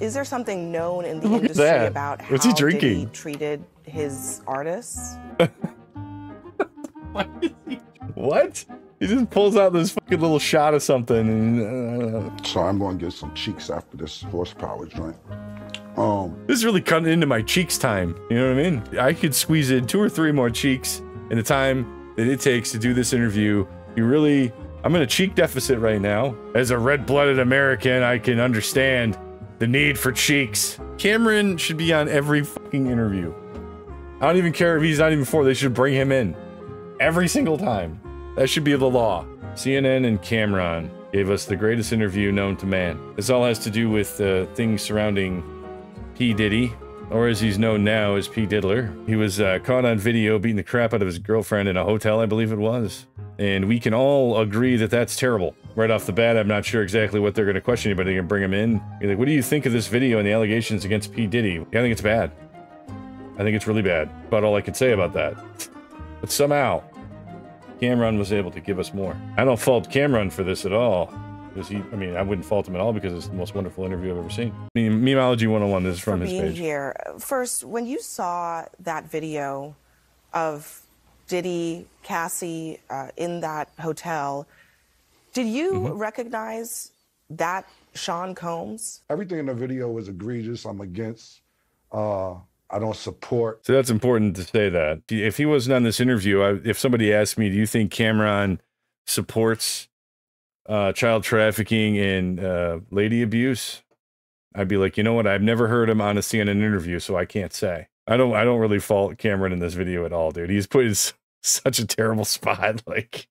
Is there something known in the Look industry that. about how What's he Diddy drinking? treated his artists? What? He just pulls out this fucking little shot of something and uh, So I'm going to get some cheeks after this horsepower joint. Um, this is really cutting into my cheeks time. You know what I mean? I could squeeze in two or three more cheeks in the time that it takes to do this interview. You really, I'm in a cheek deficit right now. As a red-blooded American, I can understand the need for cheeks. Cam'ron should be on every fucking interview. I don't even care if he's not even for. They should bring him in every single time. That should be the law. CNN and Cam'ron gave us the greatest interview known to man. This all has to do with uh, things surrounding P. Diddy, or as he's known now as P. Diddler. He was uh, caught on video beating the crap out of his girlfriend in a hotel, I believe it was. And we can all agree that that's terrible. Right off the bat, I'm not sure exactly what they're going to question you, but they're going to bring him in. You're like, what do you think of this video and the allegations against P. Diddy? I think it's bad. I think it's really bad. About all I can say about that. But somehow, Cam'ron was able to give us more. I don't fault Cam'ron for this at all. Because he, I mean, I wouldn't fault him at all because it's the most wonderful interview I've ever seen. I mean, Memology 101, this is from for his being page. here. First, when you saw that video of Diddy, Cassie uh, in that hotel, did you Mm-hmm. recognize that Sean Combs? everything in the video was egregious. I'm against. Uh, I don't support. So that's important to say that. If he wasn't on this interview, I, if somebody asked me, do you think Cam'ron supports uh, child trafficking and uh, lady abuse? I'd be like, you know what? I've never heard him on a CNN interview, so I can't say. I don't. I don't really fault Cam'ron in this video at all, dude. He's put in such a terrible spot. Like,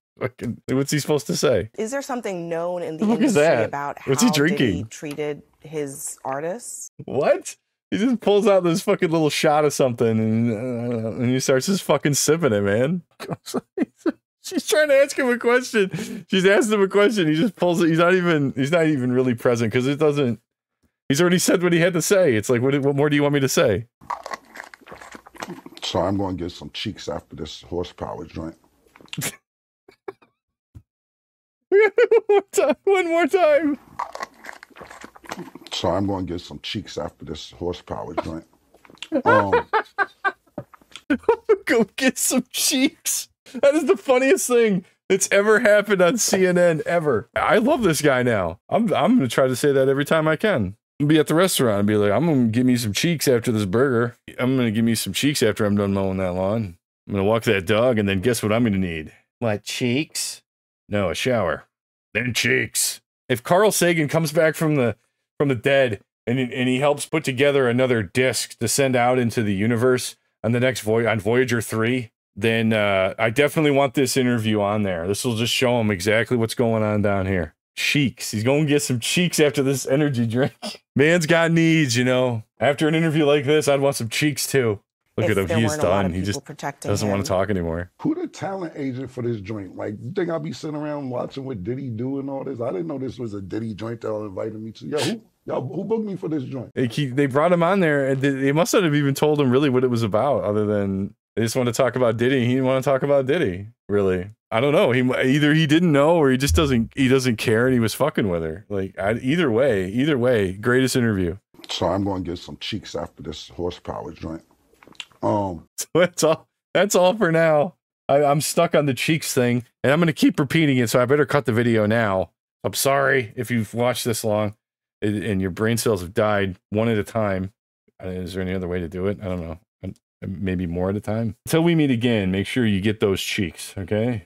what's he supposed to say? Is there something known in the Look at industry that. about how What's he Diddy drinking? treated his artists? What? He just pulls out this fucking little shot of something and, uh, and he starts just fucking sipping it, man. She's trying to ask him a question. She's asked him a question. He just pulls it. He's not even. He's not even really present because it doesn't. He's already said what he had to say. It's like, what? What more do you want me to say? So I'm going to get some cheeks after this horsepower joint. one more time. One more time. So I'm going to get some cheeks after this horsepower joint. Um, Go get some cheeks. That is the funniest thing that's ever happened on CNN ever. I love this guy now. I'm I'm gonna try to say that every time I can. Be at the restaurant and be like, I'm gonna give me some cheeks after this burger. I'm gonna give me some cheeks after I'm done mowing that lawn. I'm gonna walk that dog and then guess what I'm gonna need? What cheeks? No, a shower. Then cheeks. If Carl Sagan comes back from the from the dead and and he helps put together another disc to send out into the universe on the next voy on Voyager 3, then uh, I definitely want this interview on there. This will just show him exactly what's going on down here. Cheeks. He's going to get some cheeks after this energy drink. Man's got needs, you know. After an interview like this, I'd want some cheeks too. Look If at him. He's weren't a lot done. He just protecting doesn't want to talk anymore. who the talent agent for this joint? Like, you think I'll be sitting around watching what Diddy do and all this? I didn't know this was a Diddy joint that y'all invited me to. Yo, who, y'all, who booked me for this joint? They, keep, they brought him on there, and they, they must not have even told him really what it was about, other than they just want to talk about Diddy. He didn't want to talk about Diddy, really. I don't know. He either he didn't know or he just doesn't he doesn't care, and he was fucking with her. Like I, either way, either way, greatest interview. So I'm going to get some cheeks after this horsepower joint. Um, So that's all. That's all for now. I, I'm stuck on the cheeks thing, and I'm going to keep repeating it. So I better cut the video now. I'm sorry if you've watched this long, and and your brain cells have died one at a time. Is there any other way to do it? I don't know. Maybe more at a time. Until we meet again, make sure you get those cheeks. Okay.